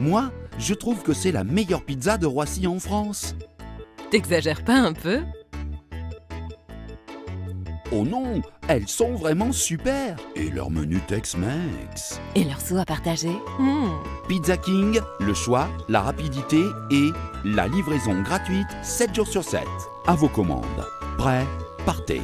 Moi, je trouve que c'est la meilleure pizza de Roissy en France. T'exagères pas un peu? Oh non, elles sont vraiment super Et leur menu Tex-Mex? Et leur sous à partager? Hmm. Pizza King, le choix, la rapidité et la livraison gratuite 7 jours sur 7. À vos commandes. Prêt Partez